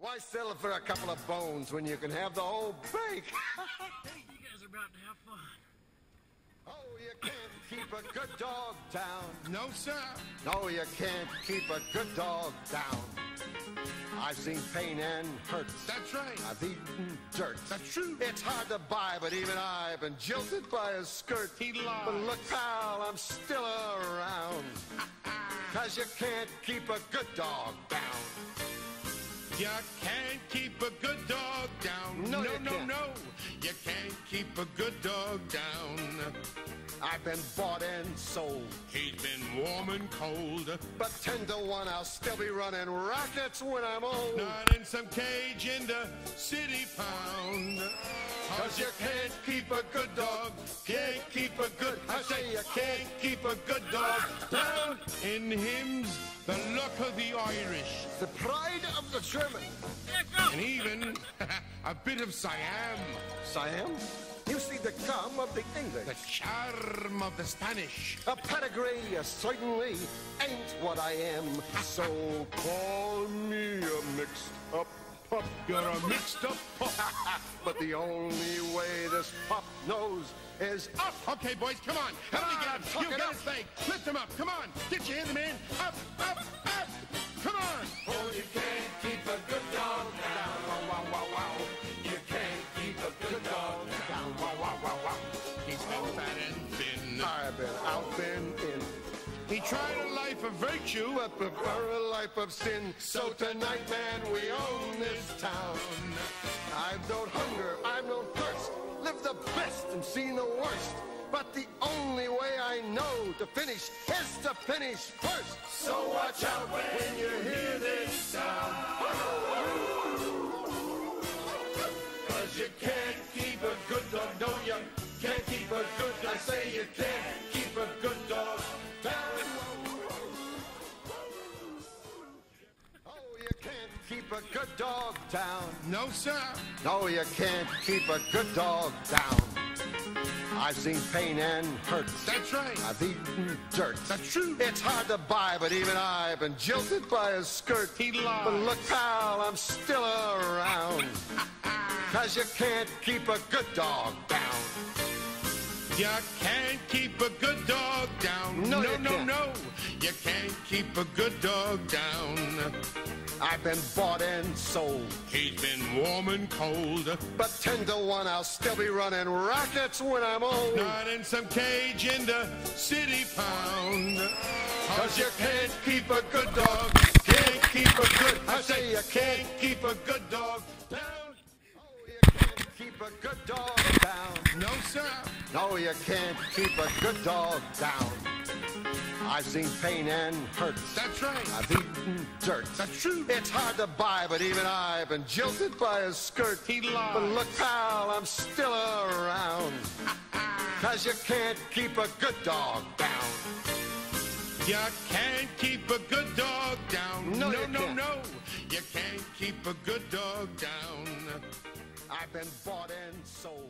Why settle for a couple of bones when you can have the whole bake? You guys are about to have fun. oh, you can't keep a good dog down. No, sir. No, you can't keep a good dog down. I've seen pain and hurt. That's right. I've eaten dirt. That's true. It's hard to buy, but even I've been jilted by a skirt. He lies. But look, pal, I'm still around. Cause you can't keep a good dog down. You can't keep a good dog down. No, no, you no, can't. no. You can't keep a good dog down. I've been bought and sold. He's been warm and cold. But 10 to 1, I'll still be running rockets when I'm old. Not in some cage in the city pound. Cause you can't keep a good dog. Can't keep a good, I say you can't keep a good dog down. In hymns, the of the Irish. The pride of the German. And even a bit of Siam. Siam? You see the gum of the English. The charm of the Spanish. A pedigree uh, certainly ain't what I am. So call me a mixed up pup. You're a mixed up pup. But the only way this pup knows is up. Okay, boys, come on. Help me Come get on, him. tuck You get up. his. Lift him up. Come on. Get your hand, man. Up, up, up. Of virtue. but prefer a life of sin. So tonight, man, we own this town. I've known hunger, I've known thirst, lived the best and seen the worst. But the only way I know to finish is to finish first. So watch out when you hear this sound. Cause you can't good dog down. No, sir. No, you can't keep a good dog down. I've seen pain and hurt. That's right. I've eaten dirt. That's true. It's hard to buy, but even I've been jilted by a skirt. He lies. But look, pal, I'm still around. Cause you can't keep a good dog down. You can't keep a good dog down. No, no, no, no. You can't keep a good dog down. I've been bought and sold. He's been warm and cold. But 10 to 1, I'll still be running rockets when I'm old. Not in some cage in the city pound. Cause you can't keep a good dog. Can't keep a good, I say you can't keep a good dog down. Oh, you can't keep a good dog down. No, sir. No, you can't keep a good dog down. I've seen pain and hurt. That's right. I've eaten dirt. That's true. It's hard to buy, but even I've been jilted by a skirt. He lies. But look, pal, I'm still around. Cause you can't keep a good dog down. You can't keep a good dog down. No, no, no, can't. no. You can't keep a good dog down. I've been bought and sold.